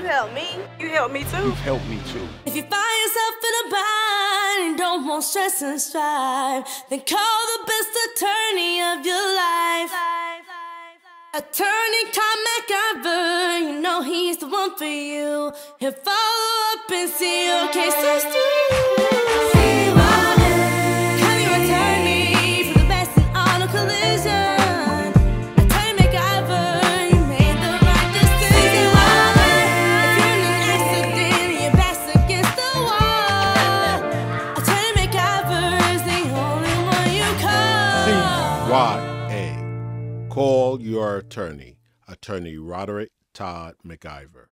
You helped me. You helped me too. You've helped me too. If you find yourself in a bind and don't want stress and strife, then call the best attorney of your life. Attorney Todd McIver, you know he's the one for you. He'll follow up and see your case through. CYA. Call your attorney, Attorney Roderick Todd McIver.